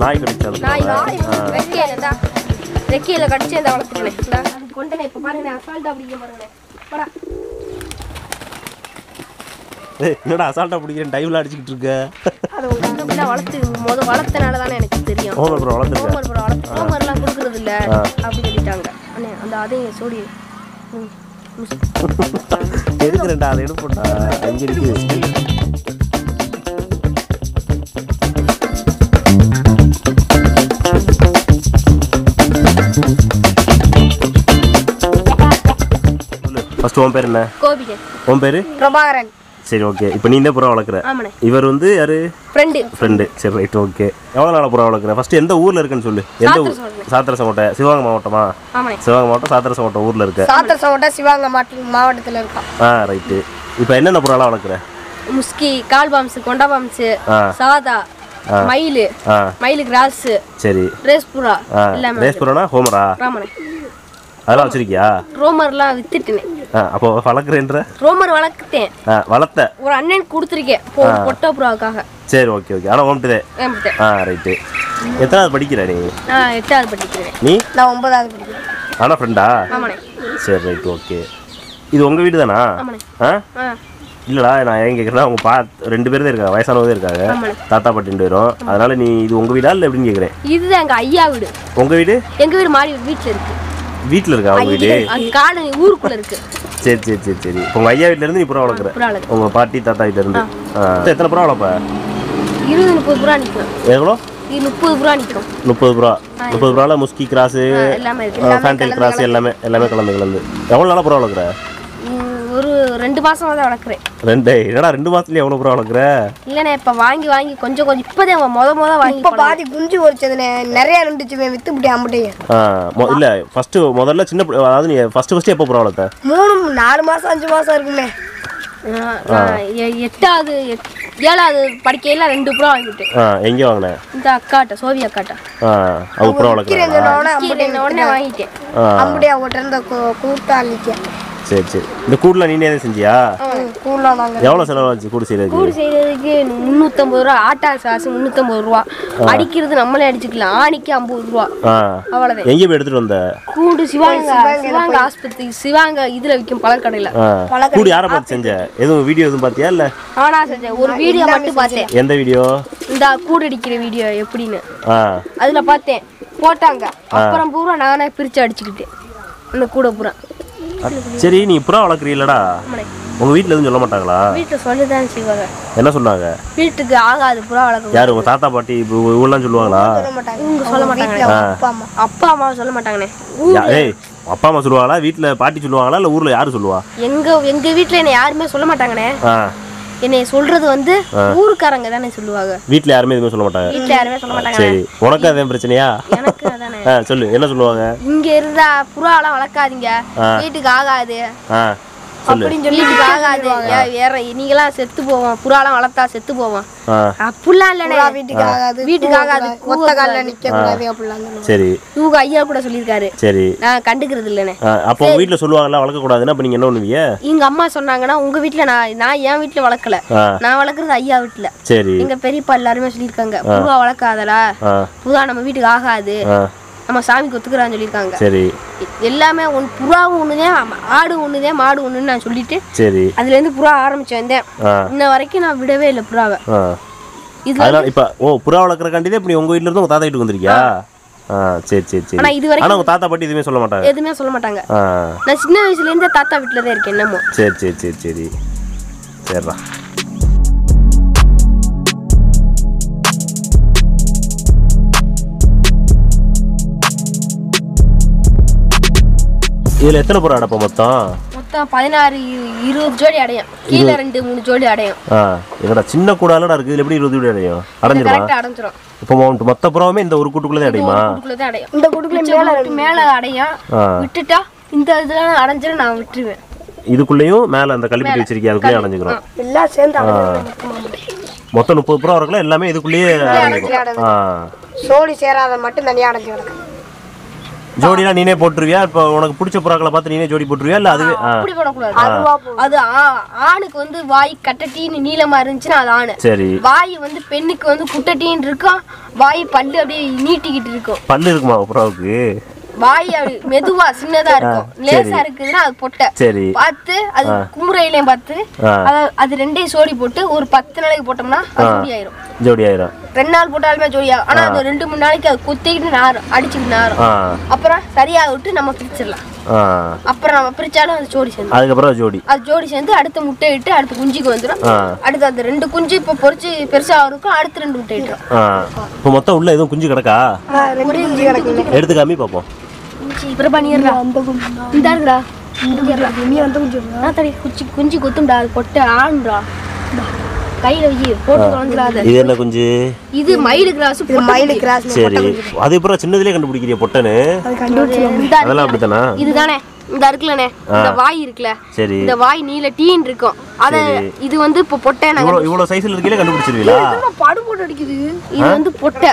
நாயை கடிச்சாலும் நாய் ரெக்கையில தான் ரெக்கையில கடிச்சு இந்த அது கொண்டனே இப்போ பாருங்க அசால்ட்டா பிடிக்க பாருங்க என்னடா அசால்ட்டா பிடிக்கிறேன் டைவ்ல அடிச்சுக்கிட்டு இருக்க? அது உங்க வளர்த்து முத வளர்த்தனால தானே எனக்கு தெரியும். ஹோமர் ப்ரோ வளர்ந்துருக்க ஹோமர் ப்ரோ வளர்த்து ஹோமர்லாம் கொடுக்குறது இல்ல அப்படி சொல்லிட்டாங்க. அண்ணே அந்த அதையும் சோடி. எடுக்கிறேன்டா அதை எடுப்போம்டா அங்கே இருக்கு ஃபர்ஸ்ட் உன் பேர் என்ன? கோபிகே. உன் பேர்? பிரபாகரன். சரி ஓகே இப்போ நீ இந்த புறா வளர்க்குற? இவர் வந்து யாரு? ஃப்ரெண்டு ஃப்ரெண்டு சரி ரைட் ஓகே எவ்வளோ நாளாக புறா வளர்க்குற? ஃபர்ஸ்ட் எந்த ஊரில் இருக்குன்னு சொல்லு. எந்த ஊர் சாத்திரச கோட்டை. சிவகங்கை மாவட்டமா? சிவகங்கை மாவட்டம் சாத்திரச கோட்டை ஊரில் இருக்க. சாத்திர சோட்டை சிவகங்கை மாவட்ட மாவட்டத்தில் இருக்கான் ஆ ரைட்டு இப்போ என்னென்ன புறாலாம் வளர்க்குற? முஸ்கி கால் பாம்ஸ் கொண்டா பாம்ஸ் சாதா மயிலு மயிலு கிராஸ் சரி. ரேஸ் புறா ரேஸ் புறானா ஹோமரா? ராமனே அதெல்லாம் வச்சிருக்கியா? ரோமர்லாம் வித்துட்டேனே. அப்போ வளர்க்குறேன்ற? ரோமர் வளர்த்துட்டேன். ஆ வளர்த்த? ஒரு அண்ணன் கொடுத்துருக்கேன். போ பொட்டை புறாவுக்காக. சரி ஓகே ஓகே. ஆனால் ஏம்பிட்டேன் ஆ ரைட்டு. எத்தனாவது படிக்கிற நீ? நான் எட்டாவது படிக்கிறேன். நீ? நான் ஒன்பதாவது படிக்கிறேன். ஆனால் ஃப்ரெண்டா சரி ரைட் ஓகே. இது உங்கள் வீடு தானா? ஆ? இல்லடா நான் ஏன் கேட்குறேன்னா அவங்க பா ரெண்டு பேரும் தான் இருக்காங்க. வயசானவங்க இருக்காங்க. தாத்தா பாட்டி ரெண்டு பேரும். அதனால நீ இது உங்கள் வீடா இல்லை எப்படின்னு கேட்குறேன் இதுதான் எங்க ஐயா வீடு? உங்கள் வீடு எங்க வீடு மாடி வீட்டுல இருக்கு. வீட்டில் இருக்கா உங்கள் வீடு? காடு ஊருக்குள்ள இருக்கு. சரி சரி சரி சரி. உங்கள் ஐயா வீட்டிலேருந்து நீ புறா வளர்க்குற. உங்கள் பாட்டி தாத்தா வீட்டிலேருந்து ஆ. எத்தனை புறா வளர்ப்ப? இருபது முப்பது புறா நிற்கும் எவ்வளோ? முப்பது புறா நிற்கும் முப்பது புறா. முப்பது புறாவில் முஸ்கி கிராஸு ஃபேண்டல் கிராஸ் எல்லாமே எல்லாமே கலந்து கலந்து. எவ்வளோ நாளாக புறா வளர்க்குற? ரெண்டு மாசமா தான் வளர்க்குறேன். ரெண்டு என்னடா ரெண்டு மாதத்துலேயே எவ்வளோ புறா வளர்க்குற? இல்லைண்ணே இப்ப வாங்கி வாங்கி கொஞ்சம் கொஞ்சம் இப்போதான் முத முத வாங்கி இப்போ பாதி குஞ்சு பொறிச்சதுனே நிறைய இருந்துச்சு வித்து விட்டு அம்பிட்டேன் ஆ மொ இல்லை ஃபஸ்ட்டு முதல்ல சின்ன பு- அதாவது நீ ஃபஸ்ட்டு ஃபஸ்ட்டு எப்போ புறா வளர்த்த? மூணு நாலு மாசம் அஞ்சு மாசம் நான் நான் எ- எட்டாவது எட்- ஏழாவது படிக்கையில ரெண்டு புறா வாங்கிட்டேன். ஆ எங்கே வாங்கினேன் இந்த அக்காட்ட சோவி அக்காட்ட. ஆ அவங்க புறா வளர்க்குறாங்களா? உடனே கீழே உடனே வாங்கிட்டேன். ஆ. அம்பிட்டே அவங்ககிட்ட இருந்த கூட்டா நிற்க சரி சரி. இந்த கூட்டில் நீனே எதுவும் செஞ்சியா? கூடலாம் நாங்கள் எவ்வளோ செலவாச்சு கூடு செய்யறதுக்கு கூடு செய்யறதுக்கு முந்நூற்றம்பது ரூபா ஆட்டா சாசு முந்நூற்றம்பது ரூபா. அடிக்கிறது நம்மளே அடிச்சுக்கலாம். ஆணிக்கு ஐம்பது ரூபா. அவ்வளோதான் எங்கே போய் எடுத்துகிட்டு வந்த? கூடு சிவாங்க சிவாங்க ஆஸ்பத்திரி சிவாங்க இதில் விற்கும் பழக்கடையில். கூடு யாரை பார்த்து செஞ்ச? எதுவும் வீடியோ எதுவும் பார்த்தியா இல்லை? நானா செஞ்சேன். ஒரு வீடியோ மட்டும் பார்த்தேன். எந்த வீடியோ? இந்த கூடு அடிக்கிற வீடியோ எப்படின்னு. அதுல பார்த்தேன். போட்டாங்க. அப்புறம் பூரா நானே பிரிச்சு அடிச்சுக்கிட்டேன். அந்த கூட பூரா. சரி நீ புறா வளர்க்குறீல்லடா. உங்கள் வீட்டில் எதுவும் சொல்ல மாட்டாங்களா? வீட்டில் சொல்லிதான் செய்வாங்க. என்ன சொன்னாங்க? வீட்டுக்கு ஆகாது புறா வளர்க்க யார் உங்கள் தாத்தா பாட்டி இப்போ இவங்களாம் சொல்லுவாங்களா? இவங்க சொல்ல மாட்டாங்கண்ணே அப்பா அம்மா அப்பா அம்மா சொல்ல மாட்டாங்கண்ணே. ஏய் அப்பா அம்மா சொல்லுவாங்களா? வீட்டில் பாட்டி சொல்லுவாங்களா? இல்லை ஊரில் யார் சொல்லுவா? எங்க எங்க வீட்ல என்னை யாருமே சொல்ல மாட்டாங்கண்ணே. என்னை சொல்றது வந்து ஊருக்காரங்க தானே சொல்லுவாங்க. வீட்டில் யாருமே எதுவுமே சொல்ல மாட்டாங்க. வீட்ல யாருமே சொல்ல மாட்டாங்க சரி உனக்கு அதே பிரச்சனையா? எனக்கு சொல்லு. என்ன சொல்லுவாங்க? இங்க இருந்தா புறாலாம் வளர்க்காதீங்க. வீட்டுக்கு ஆகாது. அப்படின்னு சொல்லி வீட்டுக்கு ஆகாது. வேற நீங்களாம் செத்து போவோம் புறாலாம் வளர்த்தா செத்து போவோம் அப்படிலாம் இல்லைண்ணே. வீட்டுக்கு ஆகாது. வீட்டுக்கு ஆகாது. ஒத்த காலில் நிற்க கூடாது. அப்படிலாம் சொல்லுவாங்க. சரி. இவங்க ஐயா கூட சொல்லியிருக்காரு. சரி. நான் கண்டுக்கிறது அப்போ அப்போ நீங்கள் என்ன பண்ணுவீங்க? எங்க அம்மா சொன்னாங்கன்னா உங்க வீட்ல நான் நான் என் வீட்ல வளர்க்கல. நான் வளர்க்குறது ஐயா வீட்ல. சரி. எங்க பெரியப்பா எல்லாருமே சொல்லியிருக்காங்க. புறா வளர்க்காதடா. புறா நம்ம வீட்டுக்கு ஆகாது. நம்ம சாமிக்கு ஒத்துக்கிறான்னு சொல்லியிருக்காங்க. சரி. எல்லாமே ஒன் புறாவும் ஒண்ணுதான் ஆமா- ஆடு ஒண்ணுதான் மாடு ஒண்ணுன்னு நான் சொல்லிட்டு சரி. அதுல இருந்து புறா ஆரம்பிச்சு வந்தேன். இன்ன வரைக்கும் நான் விடவே இல்லை புறாவை. அதனால இப்போ ஓ புறா வளர்க்குறக்காண்டி தான் இப்படி உங்கள் வீட்டில் இருந்து உங்கள் தாத்தா வீட்டுக்கு வந்திருக்கியா சரி சரி சரி. ஆனா இது வரைக்கும் உங்கள் தாத்தா பாட்டி எதுவுமே சொல்ல மாட்டாங்க? எதுவுமே சொல்ல மாட்டாங்க. நான் சின்ன வயசுல இருந்தே தாத்தா வீட்டுல தான் இருக்கேன் என்னமோ. சரி சரி சரி சரி. சரிடா. இதில் எத்தனை புறா அடப்போம் மொத்தம்? மொத்தம் பதினாறு இரு- இருபது ஜோடி அடையும். கீழே ரெண்டு மூணு ஜோடி அடையும். ஆ என்னடா சின்ன கூடாலடா இருக்குது இதில் எப்படி இருபது வீடு அடையும்? அடைஞ்சிருமா? அடைஞ்சிரும். இப்போ மொத்த புறாவுமே இந்த ஒரு கூட்டுக்குள்ளே தான் அடையுமா? கூட்டுக்குள்ள இந்த குடுக்குல மேல மேல அடையும். விட்டுட்டா இந்த இதுல அடைஞ்சிரும் நான் விட்டுருவேன். இதுக்குள்ளேயும் மேலே அந்த கல்லிப்பட்டி வச்சிருக்கீங்க அதுக்குள்ளேயே அடைஞ்சிக்கிறோம். எல்லாம் சேர்ந்து மொத்தம் முப்பது புறா இருக்குல்ல எல்லாமே இதுக்குள்ளேயே அடைஞ்சிக்கும் சோடி சேராத மட்டும் தனியாக அடைஞ்சு கிடக்கு. ஜோடினா நீனே போட்டுருவியா? இப்போ உனக்கு பிடிச்ச புறாக்களை பார்த்து நீனே ஜோடி போட்டுருவியா? இல்லை அதுவே ஆ அப்படி போடக்கூடாது. அது ஆ- ஆணுக்கு வந்து வாய் கட்டட்டின்னு நீளமா இருந்துச்சுன்னா அது ஆணு. சரி. வாய் வந்து பெண்ணுக்கு வந்து குட்டட்டின்னு இருக்கும் வாய் பல்லு அப்படியே நீட்டிக்கிட்டு இருக்கும். பல்லு இருக்குமா புறாவுக்கு? வாய் அப்படி மெதுவா சின்னதா இருக்கும். லேசா இருக்குதுன்னா அது பொட்டை. சரி. பார்த்து அது குமுறையிலையும் பார்த்து ஆ. அத- அது ரெண்டையும் சோடி போட்டு ஒரு பத்து நாளைக்கு போட்டோம்னா அது ஜோடி ஆயிரும். ஜோடி ஆயிரும். ரெண்டு நாள் போட்டாலுமே ஜோடி ஆகும் ஆனா அது ரெண்டு மூணு நாளைக்கு அது குத்திக்கிட்டு நாரும் அடிச்சுக்கிட்டு நாரும். அப்புறம் சரியா விட்டு நம்ம பிரிச்சிடலாம். அப்புறம் நம்ம பிரிச்சாலும் அது ஜோடி சேர்ந்து அதுக்கப்புறம் ஜோடி. அது ஜோடி சேர்ந்து அடுத்து முட்டை இட்டு அடுத்து குஞ்சுக்கு வந்துடும் அடுத்து அந்த ரெண்டு குஞ்சு இப்போ பொரிச்சு பெருசா இருக்கும் அடுத்து ரெண்டு முட்டை இட்டுரும். இப்போ மொத்தம் உள்ள எதுவும் குஞ்சு கிடக்கா? ரெண்டு குஞ்சு கிடக்குங்க எடுத்து காமி பார்ப்போம். அப்புறம் பண்ணிடுறா. இந்த இருக்குடா. குஞ்சு. குத்தும்டா. அது பொட்டை ஆணுடா கையில வை போட்டு தொலைஞ்சிடாத. இது என்ன குஞ்சு? இது மயிலு கிராஸ் இது மயிலு கிராஸ் சரி. அது அப்புறம் சின்னதுலேயே கண்டுபிடிக்கிறிய பொட்டனு அதெல்லாம் அப்படித்தானா? இதுதானே இந்த இருக்குல்லண்ணே இந்த வாய் இருக்குல்ல சரி. இந்த வாய் நீல டீன் இருக்கும். அத இது வந்து இப்போ பொட்டை நாங்க இவ்வளோ இவ்வளோ சைஸில் இருக்கீங்களே கண்டுபிடிச்சிருவீங்களா? படு போட்டு அடிக்குது? இது வந்து பொட்டை.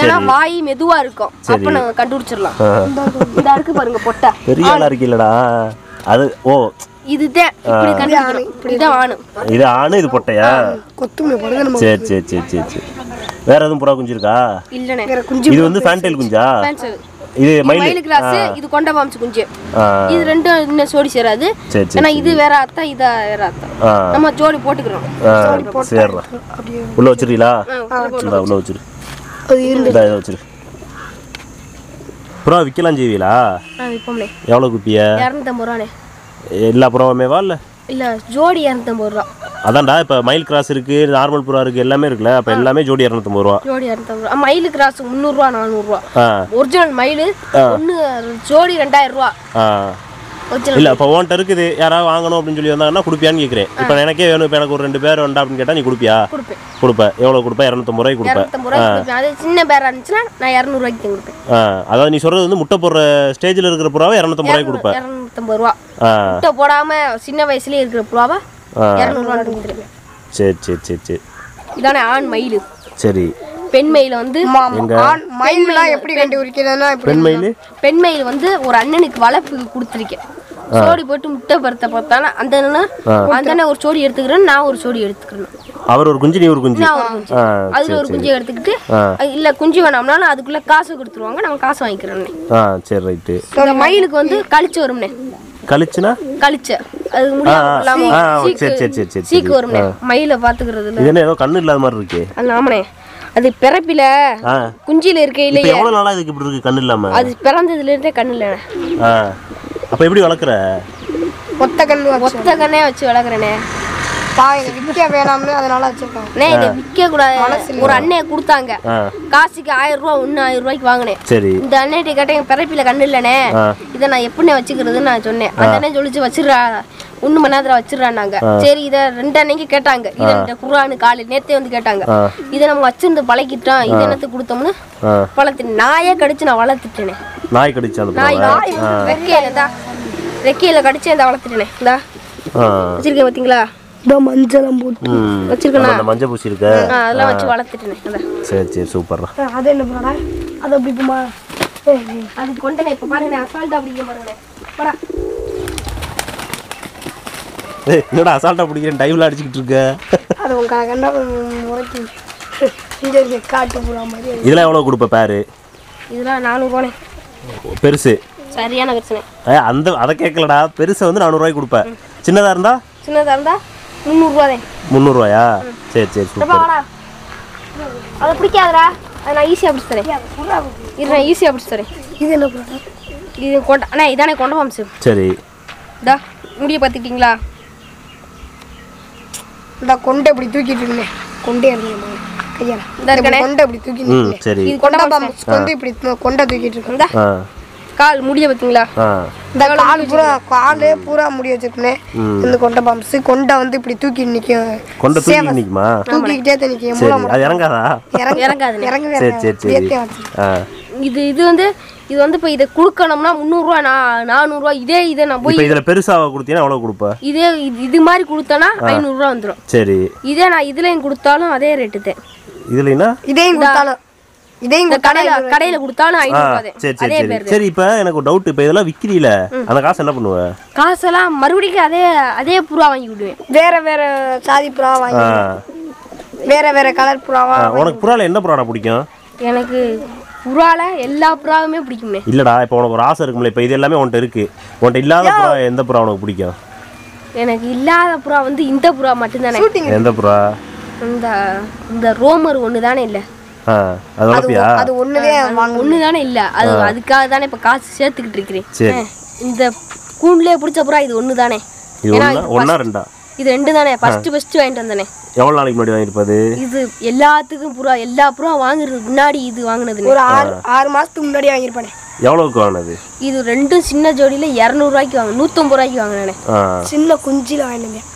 ஏன்னா வாய் மெதுவா இருக்கும். அப்ப நாங்க கண்டுபிடிச்சிடலாம். ஆ. இந்த இருக்கு பாருங்க பொட்டை பெரிய ஆளா இருக்கீங்களடா. அது ஓ இதுதான். இதுதான் ஆணு. இது ஆணு இது பொட்டையா? கொத்துமே படுங்க நம்ம சரி சரி சரி சரி சரி. வேற எதுவும் புறா குஞ்சு இருக்கா குஞ்சு இது வந்து ஃபேன்டைல் குஞ்சா. இது மயில் கிராஸ் இது கொண்ட குஞ்சு. இது ரெண்டும் இன்னும் ஜோடி சேராது. சரி சரி ஏன்னா இது வேற அத்தா இதா வேற அத்தா. நம்ம ஜோடி போட்டுக்கிறோம். ஆ சரிடா உள்ள வச்சிருக்கீங்களா? உள்ள வச்சிரு. புறா விற்கலாம் செய்வீங்களா? எவ்வளோ குப்பிய? இரநூத்தம்பது ரூபாண்ணே. எல்லா புறாவுமேவா இல்லை? இல்ல ஜோடி இரநூத்தம்பது ரூபா. அதான்டா இப்போ மயில் கிராஸ் இருக்கு நார்மல் புறா இருக்கு எல்லாமே இருக்குல்ல அப்போ எல்லாமே ஜோடி இரநூத்தம்பது ரூபா. ஜோடி இரநூத்தம்பது ரூபா. மயிலு கிராஸ் முந்நூறுரூவா நானூறுரூவா ஒரிஜினல் மயிலு ஒன்று ஜோடி ரெண்டாயிரம் ரூபா இல்லை இப்போ உன்ட்ட இருக்குது யாராவது வாங்கணும் அப்படின்னு சொல்லி வந்தாங்கன்னா கொடுப்பியான்னு கேட்குறேன் இப்போ எனக்கே வேணும் இப்போ எனக்கு ஒரு ரெண்டு பேர் வேண்டா அப்படின்னு கேட்டால் நீ கொடுப்பியா? கொடுப்பேன். எவ்வளோ கொடுப்பேன்? இரநூத்தம்பது ரூபாய்க்கு கொடுப்பேன். இரநூத்தம்பது ரூபாய்க்கு கொடுப்பேன். அது சின்ன பேரா இருந்துச்சுன்னா நான் இரநூறுவாய்க்கு தான் கொடுப்பேன். ஆ. அதாவது நீ சொல்கிறது வந்து முட்டை போடுற ஸ்டேஜில் இருக்கிற புறாவை இரநூத்தம்பது ரூபாய்க்கு கொடுப்பேன். இரநூத்தம்பது ரூபா. ஆ. முட்டை போடாம சின்ன வயசுலயே இருக்கிற புறாவா இரநூறுவா கொடுத்துருவேன். சரி சரி சரி சரி. இதானே ஆண் மயில். சரி. பெண் மயில் வந்து ஆண் மயில்லாம் எப்படி கண்டுபிடிக்கிறதுனா இப்படி பெண் மயில்? பெண் மயில் வந்து ஒரு அண்ணனுக்கு வளர்ப்புக்கு கொடுத்துருக்கேன். சோடி போட்டு முட்டை பருத்த பார்த்தானா அந்த அந்த ஒரு சோடி எடுத்துக்கிறேன் நான் ஒரு சோடி எடுத்துக்கிறேன். அவர் ஒரு குஞ்சு நீ ஒரு குஞ்சு. அதுல ஒரு குஞ்சு எடுத்துக்கிட்டு இல்ல குஞ்சு வேணாம்னாலும் அதுக்குள்ள காசு கொடுத்துருவாங்க நம்ம காசு வாங்கிக்கிறோம்னே ஆ சரி ரைட்டு. மயிலுக்கு வந்து கழிச்சு வரும்னே கழிச்சுனா? கழிச்ச. அது சீக்கு- சரி, சரி, சரி, சரி, சீக்கு. வரும்னே மயில பாத்துக்கிறதுல. இது என்ன ஏதோ கண்ணு இல்லாத மாதிரி இருக்கு. அது ஆமனே அது பிறப்பில குஞ்சில இப்போ இருக்கையிலேயே எவ்வளோ நாளாக இதுக்கு இப்படி இருக்கு கண்ணு இல்லாம? அது பிறந்ததுல இருந்தே கண்ணு இல்ல அப்போ எப்படி வளர்க்குற? ஒத்த கண்ணு வச்சு. ஒத்த கண்ணே வச்சு வளர்க்குறேனே. விற்க வேணாம்னு அதனால வச்சிருக்காங்க. இதை விற்க கூடாது ஒரு அண்ணைய கொடுத்தாங்க. காசுக்கு ஆயிரம் ரூபா ஒன்று ஆயிரம் ரூபாய்க்கு வாங்கினேன். சரி. இந்த அண்ணன்ட்ட கேட்டேன் பிறப்பில கண்ணு இல்லைனே. இதை நான் எப்படிண்ணே வச்சுக்கிறதுன்னு நான் சொன்னேன். அந்த அண்ணன் சொல்லிச்சு வச்சிடுறா. ஒண்ணு மணி நேரத்துல வச்சிடுறாங்க சரி இதை ரெண்டு அன்னைக்கு கேட்டாங்க. இதை இந்த குரானு காலை நேத்தே வந்து கேட்டாங்க. இதை நம்ம வச்சிருந்து பழக்கிட்டோம் இது என்னத்துக்கு கொடுத்தோம்னு வளர்த்து நாயே கடிச்சு நான் வளர்த்துட்டேனே. நாய் கடிச்சு அந்த நாய் ரெக்கையில தான் ரெக்கையில கடிச்சு அந்த வளர்த்துட்டேனே. இந்தா. வச்சிருக்கேன் பாத்தீங்களா? இந்த மஞ்சளம் போட்டு வச்சிருக்கேனா? அந்த மஞ்சள் பூசி இருக்க. ஆ, அதெல்லாம் வச்சு வளர்த்துட்டேனே. சரி சரி சூப்பர்ரா அது என்ன பண்ணா அது அப்படி போமா அது கொண்டனே இப்ப பாருங்க அசால்ட்டா அப்படிங்க பாருங்க போடா. ஏய் என்னடா அசால்ட்டாக பிடிக்கிறேன் டைவில் அடிச்சுக்கிட்டு இருக்க? அது முறைக்கு இங்க இருக்க காட்டு புறா மாதிரி. இதெல்லாம் எவ்வளோ கொடுப்ப பேரு? இதெல்லாம் நானூறுவானே பெருசு. சரியான பிரச்சனை. ஏ அந்த அதை கேட்கலடா. பெருசை வந்து நானூறுரூவாய்க்கு கொடுப்பேன் சின்னதாக இருந்தா? சின்னதா இருந்தா முந்நூறுரூவாதே முந்நூறுவாயா சரி சரி சூப்பர் அதை பிடிக்காதடா. அதை நான் ஈஸியாக பிடிச்சி தரேன். இது நான் ஈஸியாக பிடிச்சி தரேன். இது என்ன இது கொண்ட அண்ணா இதானே கொண்ட மாம்சு சரி. இதா முடிய பார்த்துக்கிட்டீங்களா? இந்த கொண்டை இப்படி தூக்கிட்டு இருந்தேன் கொண்டே இருந்தேன் கையால. இந்த இருக்கனே. கொண்டை இப்படி தூக்கிட்டு இருந்தேன் சரி. இது கொண்ட இப்படி கொண்டை தூக்கிட்டு இருக்கேன் கால் முடிய பார்த்தீங்களா இந்த கால் பூரா காலே பூரா முடி வச்சிருக்கேன். இந்த கொண்டை பாம்பு கொண்டை வந்து இப்படி தூக்கி நிக்கும் கொண்ட தூக்கி நிற்குமா தூக்கிக்கிட்டே தான் நிக்கும் அது இறங்காதா? இறங்க இறங்காதுண்ணே. இறங்கவே சரி சரி சரி. இறங்க ஆ. இது இது வந்து இது வந்து இப்போ இதை கொடுக்கணும்னா முந்நூறுரூவா நான் நானூறுரூவா இதே இதை நான் போய் இப்போ இதில் பெருசாக கொடுத்தீங்கன்னா எவ்வளோ கொடுப்ப? இதே இது இது மாதிரி கொடுத்தேன்னா ஐநூறுரூவா வந்துடும் சரி. இதே நான் இதுலேயும் கொடுத்தாலும் அதே ரேட்டு தான் இதுலனா இதையும் கொடுத்தாலும். கடையில கடையில கொடுத்தாலும் ஐநூறு சரி சரி இப்போ எனக்கு ஒரு டவுட் இப்போ இதெல்லாம் விற்கிறீல அந்த காசு என்ன பண்ணுவ? காசெல்லாம் மறுபடியும் அதே அதே புறா வாங்கி விடுவேன். வேற வேற சாதி புறா வாங்கி வேற வேற கலர் புறாவா உனக்கு புறால என்ன புறாடா பிடிக்கும்? எனக்கு புறால எல்லா புறாவுமே பிடிக்குமே. இல்லடா இப்போ உனக்கு ஒரு ஆசை இருக்கும்ல இப்போ இது எல்லாமே உன்கிட்ட இருக்கு. உன்கிட்ட இல்லாத புறா எந்த புறா உனக்கு பிடிக்கும்? எனக்கு இல்லாத புறா வந்து இந்த புறா மட்டும்தானே. எந்த புறா? இந்த இந்த ரோமர் ஒன்று தானே இல்லை. ஆ அது வளர்ப்பியா அது தானே இல்லை. அது அதுக்காக தானே இப்போ காசு சேர்த்துக்கிட்டு இருக்கிறேன். இந்த கூண்டுலேயே பிடிச்ச புறா இது ஒன்று தானே இது ரெண்டா? இது ரெண்டு தானே ஃபர்ஸ்ட் ஃபர்ஸ்ட் வாங்கிட்டு வந்தானே. எவ்வளோ நாளைக்கு முன்னாடி வாங்கியிருப்பது? இது எல்லாத்துக்கும் புறா எல்லா புறா வாங்குறதுக்கு முன்னாடி இது வாங்கினது ஒரு ஆறு ஆறு மாசத்துக்கு முன்னாடி வாங்கியிருப்பானே. எவ்வளோக்கு வாங்கினது? இது ரெண்டும் சின்ன ஜோடியில இரநூறுவாய்க்கு வாங்க நூற்றம்பது ரூபாய்க்கு வாங்கினேன். ஆ. சின்ன குஞ்சில வாங்கினேன்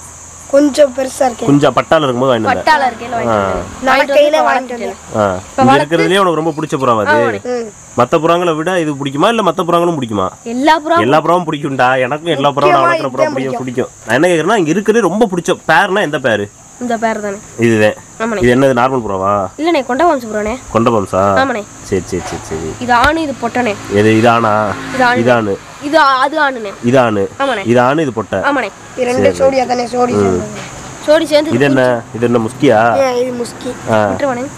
கொஞ்சம் பெருசா இருக்கேன். குஞ்சா பட்டால இருக்கும்போது வாங்கிட்டு பட்டால இருக்கையில வாங்கிட்டு நான் கையில வாங்கிட்டு வந்தேன் இருக்கிறதுலயே உனக்கு ரொம்ப பிடிச்ச புறாவா அது? ம். மற்ற புறாங்களை விட இது பிடிக்குமா இல்லை மற்ற புறாங்களும் பிடிக்குமா? எல்லா புறா எல்லா புறாவும் பிடிக்கும்டா. எனக்கும் எல்லா புறாவும் நான் வளர்க்குற புறா பிடிக்கும். பிடிக்கும். நான் என்ன கேட்குறேன்னா இங்கே இருக்கிறது ரொம்ப பிடிச்ச பேர்னா எந்த பேர்? இந்த பேர் தானே இதுதான் இது என்னது நார்மல் புறாவா? இல்லைண்ணே கொண்ட வம்ச புறானே கொண்ட ஆமாண்ணே. சரி சரி சரி சரி. இது ஆணு இது பொட்டனே இது ஆணு? இதானு இது அது இதானு ஆமாண்ணே. இதானு இது பொட்டை. ஆமாண்ணே. இது ரெண்டு சோடியா தானே சோடி சேர்ந்தது. சோடி சேர்ந்து இது என்ன? இது என்ன முஸ்கியா? இது முஸ்கி.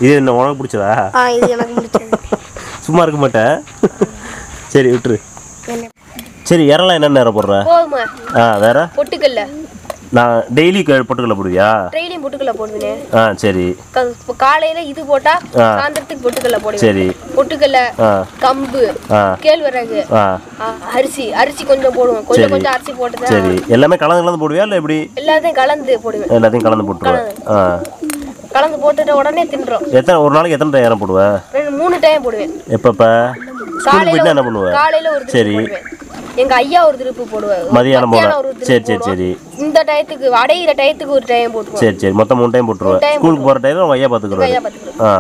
இது என்ன உனக்கு பிடிச்சதா? ஆ இது எனக்கு பிடிச்சது. சும்மா இருக்க மாட்டேன் சரி விட்டுரு. சரி இறலாம் என்ன நேரம் போடுற? ஆ வேற? பொட்டுக்கல்ல. நான் டெய்லி பொட்டுக்கல்ல போடுவியா? ட்ரெயிலையும் பொட்டுக்கல்ல போடுவேன். ஆ சரி. காலையில இது போட்டா. சாயந்தரத்துக்கு பொட்டுக்கல்ல போடுவேன். சரி. பொட்டுக்கல்ல கம்பு கேழ்வரகு அரிசி அரிசி கொஞ்சம் போடுவோம். கொஞ்சம் கொஞ்சம் அரிசி போட்டு சரி. எல்லாமே கலந்து கலந்து போடுவியா இல்லை எப்படி? எல்லாத்தையும் கலந்து போடுவேன். எல்லாத்தையும் கலந்து போட்டுருவேன் ஆ. கலந்து போட்டுட்டு உடனே தின்றோம். எத்தனை ஒரு நாளைக்கு எத்தனை டைம் நேரம் போடுவேன் மூணு டைம் போடுவேன். எப்பப்போ? ஸ்கூலுக்கு போயிட்டு என்ன பண்ணுவேன் காலையில ஒரு சரி. எங்க ஐயா ஒரு திருப்பு போடுவார். மதியானம் போல சரி சரி. சரி. இந்த டயத்துக்கு அடையிற டயத்துக்கு ஒரு டைம் போட்டுருவோம் சரி சரி. மொத்தம் மூணு டைம் போட்டுருவேன் ஸ்கூலுக்கு போகிற டைம் உங்கள் ஐயா பார்த்துக்கிறோம் ஆ.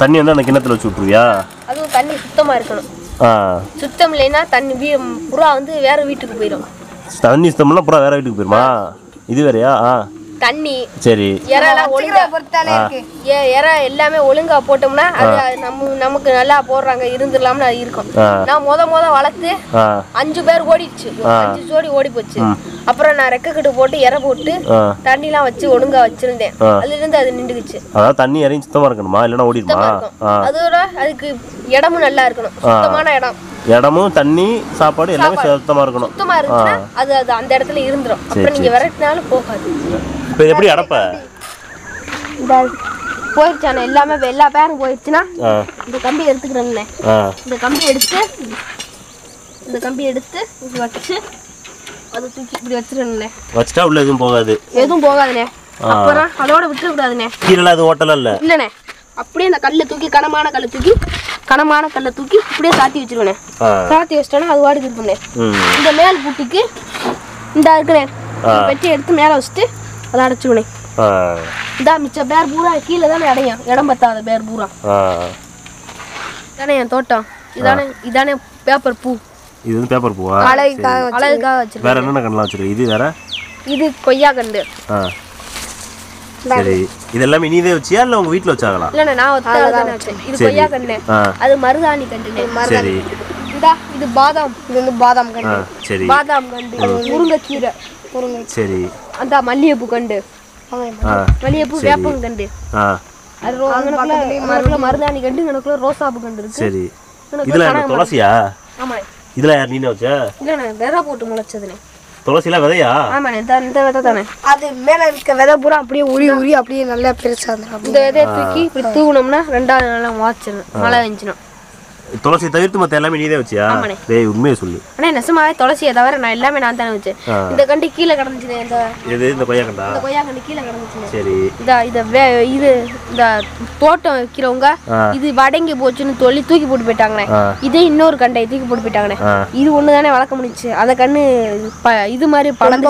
தண்ணி வந்து அந்த கிணத்துல வச்சு விட்ருவியா அதுவும் தண்ணி சுத்தமா இருக்கணும். ஆ. சுத்தம் இல்லைன்னா தண்ணி வீ புறா வந்து வேற வீட்டுக்கு போயிடும் தண்ணி சுத்தம்னா அப்புறம் வேற வீட்டுக்கு போயிருமா? இது வேறயா? ஆ. தண்ணி சரி. இறலாம் ஒழுங்கா பொறுத்தானே இருக்கு? ஏ இற எல்லாமே ஒழுங்கா போட்டோம்னா அது நம்ம நமக்கு நல்லா போடுறாங்க இருந்துடலாம்னு அது இருக்கும். நான் முத முத வளர்த்து அஞ்சு பேர் ஓடிடுச்சு. அஞ்சு ஜோடி ஓடி போச்சு அப்புறம் நான் ரெக்க கட்டு போட்டு இற போட்டு ஆ. தண்ணிலாம் வச்சு ஒழுங்கா வச்சிருந்தேன். அதுல இருந்து அது நின்றுக்குச்சு. அதாவது தண்ணி இறங்கி சுத்தமாக இருக்கணுமா? இல்லைன்னா ஓடிடுமா? அதோட அதுக்கு இடமும் நல்லா இருக்கணும். சுத்தமான இடம். இடமும் தண்ணி சாப்பாடு எல்லாமே சுத்தமாக இருக்கணும். சுத்தமா இருந்துச்சுன்னா அது அது அந்த இடத்துல இருந்துரும். அப்புறம் நீங்க விரட்டினாலும் போகாது. இப்போ எப்படி அடப்ப? போயிடுச்சானே எல்லாமே எல்லா பேரும் போயிடுச்சுன்னா இந்த கம்பி எடுத்துக்கிறேன்னே. ஆ. இந்த கம்பி எடுத்து இந்த கம்பி எடுத்து இப்படி வச்சு அதை தூக்கி இப்படி வச்சிருந்தே வச்சுட்டா உள்ள எதுவும் போகாது. எதுவும் போகாதுண்ணே. அப்புறம் அதோட விட்டுற கூடாதுண்ணே கீழே அது ஓட்டலாம் இல்லை? இல்லைண்ணே. அப்படியே அந்த கல்லை தூக்கி கனமான கல்லை தூக்கி கனமான கல்லை தூக்கி இப்படியே சாத்தி வச்சிருவேண்ணே ஆ. சாத்தி வச்சிட்டோன்னா அது வாடுக்கு இருக்குண்ணே ம். இந்த மேல் பூட்டிக்கு இந்த இருக்குண்ணே பெட்டி எடுத்து மேலே வச்சுட்டு அதை அடைச்சிருவேண்ணே ஆ. இந்த மிச்ச பேர் பூரா கீழே தானே அடையும். இடம் பத்தாத பேர் பூரா. ஆ. இதானே என் தோட்டம். இதானே இதானே பேப்பர் பூ. இது வந்து பேப்பர் பூவா? அழகுக்காக அழகுக்காக வச்சிருக்கேன். வேற என்னென்ன கண்ணெலாம் வச்சிருக்கு? இது வேற? இது கொய்யா கண்டு சரி. இது எல்லாமே நீதே வச்சியா? இல்லை உங்கள் வீட்டில் வச்சாங்களா? இல்லைண்ணே நான் ஒத்த தானே வச்சேன். இது கொய்யா கண்டு ஆ. அது மருதாணி கண்டுண்ணே சரி. இந்தா இது பாதாம். இது வந்து பாதாம் கண்டு சரி. பாதாம் கண்டு முருங்கைக்கீரை. முருங்கை சரி. அந்த மல்லிகைப்பூ கண்டு. மல்லிகைப்பூ வேப்பம் கண்டு. ஆ. அது அங்கனக்குள்ள மருதாணி கண்டு எனக்குள்ள ரோசாப்பு கண்டு இருக்கு. சரி. எனக்கு இதில் துளசியா? ஆமாண்ணே இதில் யார் நீனே வச்ச? இல்லைண்ணே விதை போட்டு முளைச்சதுண்ணே துளசிலாம் விதையா? ஆமாண்ணே இந்த இந்த விதை தானே. அது மேல இருக்க விதை பூரா அப்படியே உரி உரி அப்படியே நல்லா பெருசா இருந்துடும் இந்த விதையை தூக்கி இப்படி தூவினோம்னா ரெண்டாவது நாளாக வாச்சிடும் மழை வெஞ்சிடும் துளசி தவிர்த்து மற்ற எல்லாமே நீதே வச்சியா? ஆமாண்ணே. டேய் உண்மையை சொல்லு. ஆனா நெசமாவே துளசியை தவிர நான் எல்லாமே நான் தானே வச்சேன். இந்த கண்டு கீழே கிடந்துச்சுனே இந்த எது இந்த கொய்யா கண்டா இந்த கொய்யா கண்டு கீழே கிடந்துச்சுனே சரி. இந்த இத இது இந்த தோட்டம் வைக்கிறவங்க. இது வடங்கி போச்சுன்னு சொல்லி தூக்கி போட்டு போயிட்டாங்கண்ணே. இதே இன்னொரு கண்டை தூக்கி போட்டு போயிட்டாங்கண்ணே. இது ஒன்று தானே வளர்க்க முடிஞ்சுச்சு அதை கண்ணு ப இது மாதிரி அது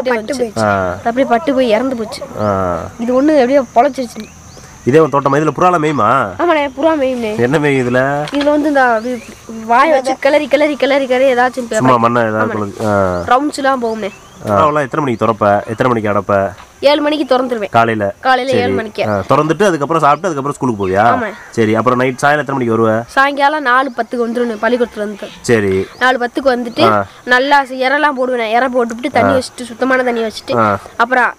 அப்படியே பட்டு போய் இறந்து போச்சு. இது ஒன்று எப்படியோ பொழைச்சிருச்சு இதே உன் தோட்டம் இதில் புறாலாம் மேயுமா? ஆமாண்ணே புறா மேயும்ண்ணே. என்ன மேயும் இதில்? இதுல வந்து இந்த வாய் வச்சு கிளறி கிளறி கிளறி கிளறி ஏதாச்சும் சும்மா மண்ணை ஏதாவது ரவுண்ட்ஸ்லாம் போகும்ண்ணே. புறாவெல்லாம் எத்தனை மணிக்கு திறப்ப? எத்தனை மணிக்கு அடப்ப? ஏழு மணிக்கு திறந்துருவேன். காலையில். காலையில ஏழு மணிக்கு. திறந்துட்டு அதுக்கப்புறம் சாப்பிட்டு அதுக்கப்புறம் ஸ்கூலுக்கு போவியா. சரி அப்புறம் நைட் சாயங்காலம் எத்தனை மணிக்கு வருவ? சாயங்காலம் நாலு பத்துக்கு வந்துடும் பள்ளிக்கூடத்துல வந்து சரி. நாலு பத்துக்கு வந்துட்டு நல்லா இறலாம் போடுவேன் இற போட்டுவிட்டு தண்ணி வச்சுட்டு சுத்தமான தண்ணி வச்சுட்டு அப்புறம்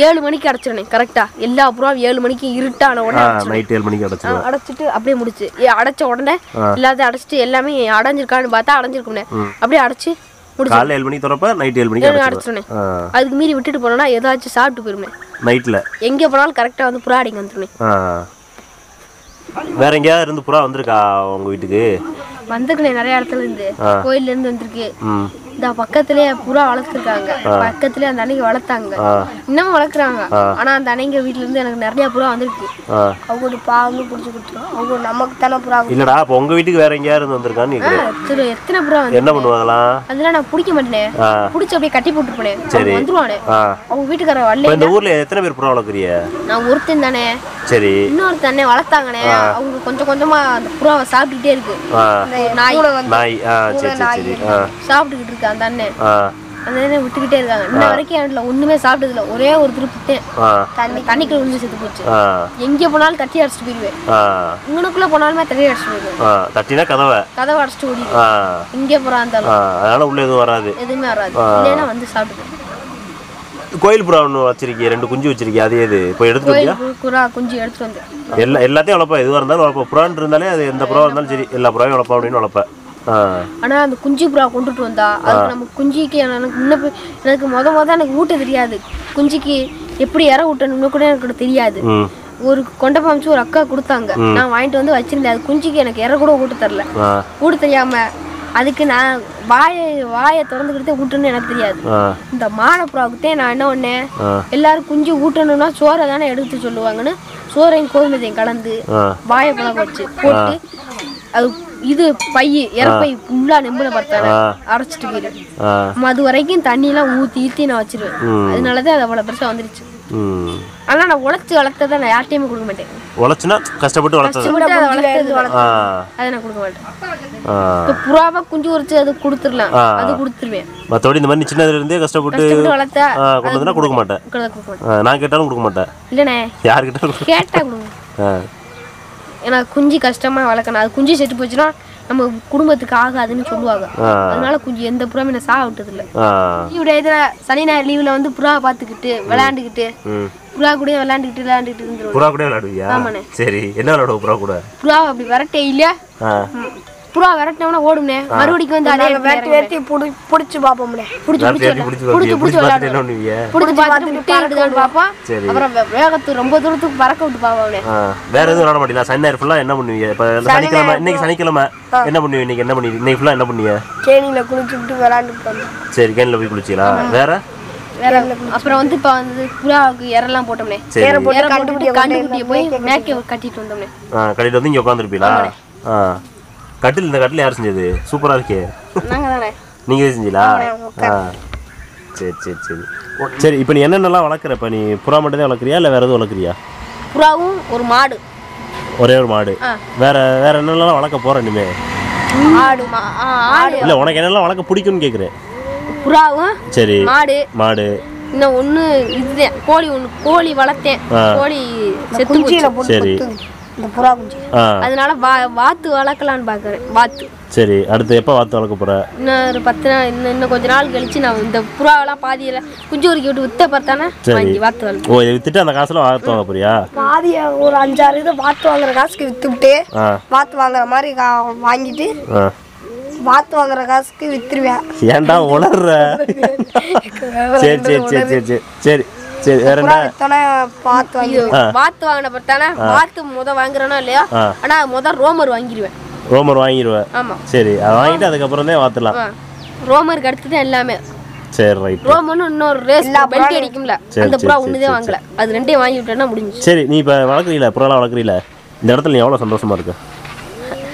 ஏழு மணிக்கு அடைச்சிருவேன் கரெக்டா எல்லா புறாவும் ஏழு மணிக்கு இருட்டான உடனே நைட் ஏழு மணிக்கு அடைச்சிருவேன் அடைச்சிட்டு அப்படியே முடிச்சு. ஏ, அடைச்ச உடனே எல்லாத்தையும் அடைச்சிட்டு எல்லாமே அடைஞ்சிருக்கான்னு பார்த்தா அடைஞ்சிருக்கும்னே அப்படியே அடைச்சு முடிச்சு. காலைல ஏழு மணிக்கு திறப்ப நைட் ஏழு மணிக்கு ஆ. அதுக்கு மீறி விட்டுட்டு போனோம்னா ஏதாச்சும் சாப்பிட்டு போயிருமே. நைட்டில் எங்கே போனாலும் கரெக்டாக வந்து புறா அடிங்க வந்துருவேன் ஆ. வேற எங்கேயாவது இருந்து புறா வந்திருக்கா உங்க வீட்டுக்கு? வந்துருக்கேன் நிறைய இடத்துல இருந்து கோயில்ல இருந்து வந்திருக்கு. இந்த பக்கத்துலயே புறா வளர்த்துருக்காங்க. பக்கத்துலயே அந்த அன்னைக்கு வளர்த்தாங்க. இன்னமும் வளர்க்குறாங்க. ஆனா அந்த அன்னைங்க வீட்ல இருந்து எனக்கு நிறைய புறா வந்திருக்கு. ஆ. அவங்க பாவம் பிடிச்சி கொடுத்துரும். அவங்க நமக்கு தானே புறா இல்லடா உங்க வீட்டுக்கு வேற எங்கேயாவது இருந்து வந்திருக்கான்னு. எத்தனை புறா வந்து என்ன பண்ணுவாங்களாம் அதெல்லாம் நான் பிடிக்க மாட்டேனே. பிடிச்சி அப்படியே கட்டி போட்டு போனேன் சரி. வந்துருவானே. அவங்க வீட்டுக்கார வரல இந்த ஊர்ல எத்தனை பேர் புறா வளர்க்குறிய நான் ஒருத்தன் தானே. சரி. இன்னொருத்தனே வளர்த்தாங்கண்ணே. அவங்க கொஞ்சம் கொஞ்சமா அந்த புறாவை சாப்பிட்டுக்கிட்டே இருக்கு. நாய். நாய். ஆ சரி சரி சரி. ஆ. சாப்பிட்டுக்கிட்டு இருக்கு அந்த அண்ணன். அந்த அண்ணன் விட்டுக்கிட்டே இருக்காங்க. இன்ன வரைக்கும் என்கிட்ட ஒண்ணுமே சாப்பிட்டது இல்ல ஒரே ஒரு திருப்பிட்டேன் தண்ணி தண்ணிக்குள்ள விழுந்து செத்து போச்சு. எங்கே போனாலும் தட்டி அடிச்சுட்டு போயிடுவேன் இங்கனுக்குள்ள போனாலுமே தட்டி அடிச்சுட்டு போயிடுவேன் தட்டினா கதவை. கதவை அடிச்சுட்டு ஓடிடுவேன். இங்கே போறா இருந்தாலும். அதனால உள்ள எதுவும் வராது. எதுவுமே வராது. இல்லைன்னா வந்து சாப்பிட்டுப்பேன் கோயில் புறா ஒன்று வச்சிருக்கிய ரெண்டு குஞ்சு வச்சிருக்கிய அது எது? இப்போ எடுத்துட்டு வந்தியா? குரா குஞ்சு எடுத்துட்டு வந்து எல்லா எல்லாத்தையும் வளர்ப்பா. எதுவாக இருந்தாலும் வளர்ப்பா. புறான்னு இருந்தாலே அது எந்த புறா இருந்தாலும் சரி எல்லா புறாவையும் வளர்ப்பா அப்படின்னு வளர்ப்பேன் ஆனா அந்த குஞ்சு புறா கொண்டுட்டு வந்தா அதுக்கு நம்ம குஞ்சிக்கு எனக்கு முன்ன எனக்கு முத முத எனக்கு ஊட்ட தெரியாது. குஞ்சிக்கு எப்படி இற ஊட்டணும்னு கூட எனக்கு தெரியாது. ஒரு கொண்டை பாமிச்சு ஒரு அக்கா கொடுத்தாங்க. நான் வாங்கிட்டு வந்து வச்சிருந்தேன். அது குஞ்சிக்கு எனக்கு இற கூட ஊட்ட தரல. ஊட்ட தெரியாம அதுக்கு நான் வாயை வாயை திறந்துக்கிட்டே ஊட்டணும்னு எனக்கு தெரியாது. இந்த மானப்புறாவுக்கிட்டே நான் என்ன பண்ணேன். எல்லாரும் குஞ்சு ஊட்டணும்னா சோறை தானே எடுத்து சொல்லுவாங்கன்னு சோறையும் கோதுமையும் கலந்து வாயை பழக வச்சு போட்டு அது இது பை இறப்பை ஃபுல்லா நெம்புல பார்த்தானே. அரைச்சிட்டு போயிடு ஆ. அது வரைக்கும் தண்ணியெல்லாம் ஊற்றி ஊற்றி நான் வச்சிருவேன். அதனாலதான் அது அவ்வளோ பெருசாக வந்துருச்சு. ம் ஆனா நான் உழைச்சி வளர்த்ததை நான் யார்ட்டையுமே கொடுக்க மாட்டேன். உழைச்சுனா கஷ்டப்பட்டு வளர்த்தது. கஷ்டப்பட்டு அதை வளர்த்தது ஆ. அதை நான் கொடுக்க மாட்டேன். ஆ. இப்போ புறாவை குஞ்சு உரிச்சு அது கொடுத்துடலாம். அது கொடுத்துருவேன். மற்றபடி இந்த மாதிரி சின்னதுல இருந்தே கஷ்டப்பட்டு வளர்த்தா கொண்டு வந்தா கொடுக்க மாட்டேன். நான் கேட்டாலும் கொடுக்க மாட்டேன். இல்லைண்ணே. யார் கேட்டாலும் கேட்டா கொடுங்க. ஏன்னா குஞ்சு கஷ்டமா வளர்க்கணும். அது குஞ்சு செத்து போச்சுன்னா நம்ம குடும்பத்துக்கு ஆகாதுன்னு சொல்லுவாங்க. அதனால குஞ்சு எந்த புறாமே நான் சாக விட்டது இல்லை இப்படி இதுல சனி ஞாயிறு லீவ்ல வந்து புறா பார்த்துக்கிட்டு விளையாண்டுக்கிட்டு புறா கூட விளையாண்டுக்கிட்டு விளையாண்டுக்கிட்டு இருந்துருவோம் புறா கூட விளையாடுவியா? ஆமாண்ணே. சரி என்ன விளையாடுவோம் புறா கூட? புறா அப்படி விரட்டே இல்லையா? ஆ. புறா விரட்டினோம்னா ஓடும்னே. மறுபடிக்கும் வந்து அதே வேட்டி வேட்டி பிடி பிடிச்சி பார்ப்போம்ல பிடிச்சி பிடிச்சி. பிடிச்சி பிடிச்சி விளையாடுவோம் பண்ணுவீங்க பிடிச்சி பார்த்துட்டு முட்டை எடுத்துன்னு பார்ப்போம் சரி. அப்புறம் வேகத்து ரொம்ப தூரத்துக்கு பறக்க விட்டு பார்ப்போம் ஆ. வேற எதுவும் விளையாட மாட்டீங்களா? சனி ஞாயிறு ஃபுல்லாக என்ன பண்ணுவீங்க இப்போ சனிக்கிழமை இன்னைக்கு சனிக்கிழமை என்ன பண்ணுவீங்க இன்னைக்கு என்ன பண்ணுவீங்க இன்னைக்கு ஃபுல்லாக என்ன பண்ணுவீங்க கேணியில் குளிச்சுட்டு வந்தோம் சரி கேணில் போய் குளிச்சிங்களா வேற? வேற அப்புறம் வந்து இப்போ வந்து புறாவுக்கு இறலாம் போட்டோம்னே. கண்டுக்குட்டியை போய் மேய்க்க கட்டிட்டு வந்தோம்னே. ஆ கடையில் வந்து இங்கே உட்காந்துருப்பீங்களா ஆ. கட்டில் இந்த கட்டில் யார் செஞ்சது? சூப்பராக இருக்கே. நீங்கள் செஞ்சீங்களா? ஆ. சரி சரி சரி. சரி இப்போ நீ என்னென்னலாம் வளர்க்குற இப்போ நீ புறா மட்டும் தான் வளர்க்குறியா இல்லை வேற எதுவும் வளர்க்குறியா? புறாவும் ஒரு மாடு. ஒரே ஒரு மாடு. வேற வேற என்னென்னலாம் வளர்க்க போற இனிமே? ஆடு இல்லை உனக்கு என்னெல்லாம் வளர்க்க பிடிக்கும்னு கேட்குறேன் புறாவும் சரி. மாடு. மாடு. இன்னும் ஒண்ணு இதுதான் கோழி ஒண்ணு கோழி வளர்த்தேன். கோழி செத்து சரி. இந்த புறா குஞ்சு. அதனால வா வாத்து வளர்க்கலான்னு பாக்குறேன் வாத்து. சரி அடுத்து எப்போ வாத்து வளர்க்க போற? இன்னும் ஒரு பத்து நாள் இன்னும் இன்னும் கொஞ்ச நாள் கழிச்சு நான் இந்த புறாவெல்லாம் பாதியில குஞ்சு உரிக்கி விட்டு வித்த பார்த்தானே சரி. வாத்து வளர்த்து ஓ இதை வித்துட்டு அந்த காசுல வாத்து வாங்க போறியா? பாதியை ஒரு அஞ்சாறு இதை வாத்து வாங்குற காசுக்கு விற்றுவிட்டு வாத்து வாங்குற மாதிரி வாங்கிட்டு வாத்து வாங்குற காசுக்கு வித்துருவேன். ஏன்டா உளர்ற சரி சரி சரி சரி. சரி. சரி வேற என்ன? புறா வித்தோன்னே வாத்து வாங்கி வாத்து வாங்கின பார்த்தானே வாத்து முத வாங்குறேனோ இல்லையா. ஆனா முத ரோமர் வாங்கிடுவேன் ரோமர் வாங்கிடுவேன் ஆமா. சரி அதை வாங்கிட்டு அதுக்கப்புறம் தான் வாத்துலாம். ரோமருக்கு அடுத்து தான் எல்லாமே. சரி ரைட் ரோமன்னு இன்னொரு ரேஸ் பெல்ட் அடிக்கும்ல அந்த புறா ஒண்ணுதே வாங்கல. அது ரெண்டையும் வாங்கி விட்டேன்னா முடிஞ்சுச்சு. சரி நீ இப்போ வளர்க்குறீல புறாலாம் வளர்க்குறீல? இந்த இடத்துல நீ எவ்வளோ சந்தோஷமா இருக்க?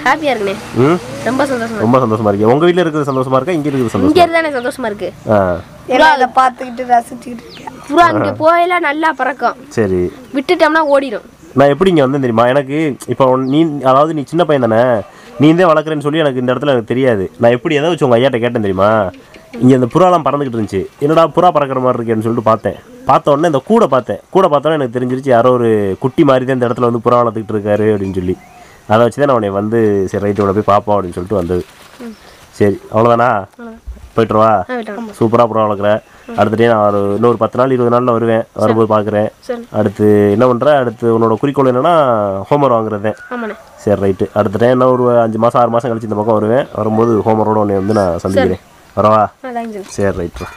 ஹாப்பியா இருக்குண்ணே ம்? ரொம்ப சந்தோஷமா ரொம்ப சந்தோஷமா இருக்கு. உங்க வீட்டில் இருக்கிறது சந்தோஷமா இருக்கா? இங்கே இருக்கிறது இங்க சந்தோஷமா இருந்தானே சந்தோஷமா இருக்கு. ஆ. எல்லாம் அதை இருக்கேன் புறா இங்க போயில நல்லா பறக்கும். சரி. விட்டுட்டோம்னா ஓடிடும் நான் எப்படி இங்கே வந்தேன் தெரியுமா? எனக்கு இப்போ நீ அதாவது நீ சின்ன பையன் தானே? நீ தான் வளர்க்குறேன்னு சொல்லி எனக்கு இந்த இடத்துல எனக்கு தெரியாது. நான் எப்படி எதை வச்சு உங்கள் ஐயாட்ட கேட்டேன் தெரியுமா? இங்கே இந்த புறாலாம் பறந்துக்கிட்டு இருந்துச்சு. என்னடா புறா பறக்கிற மாதிரி இருக்கேன்னு சொல்லிட்டு பார்த்தேன். பார்த்த உடனே இந்த கூடை பார்த்தேன். கூடை பார்த்தோன்னே எனக்கு தெரிஞ்சிருச்சு யாரோ ஒரு குட்டி மாதிரி தான் இந்த இடத்துல வந்து புறா வளர்த்துக்கிட்டு இருக்காரு அப்படின்னு சொல்லி. அதை வச்சு தான் நான் உன்னை வந்து சரி ரைட்டு உன்னை போய் பார்ப்போம் அப்படின்னு சொல்லிட்டு வந்தது. சரி அவ்வளோதானா போய்ட்டுருவா விட்டுறேன் சூப்பராக புறா வளர்க்குற. அடுத்த டைம் நான் ஒரு இன்னொரு பத்து நாள் இருபது நாளில் வருவேன். வரும்போது பார்க்குறேன் அடுத்து என்ன பண்ணுற அடுத்து உன்னோட குறிக்கோள் என்னன்னா ஹோம்ஒர்க் வாங்குறது. சரி ரைட்டு அடுத்த டைம் என்ன ஒரு அஞ்சு மாதம் ஆறு மாதம் கழிச்சு இந்த பக்கம் வருவேன். வரும்போது ஹோம்ஒர்க்கோட உன்னை வந்து நான் சந்திக்கிறேன். வரவா? சரி ரைட்டு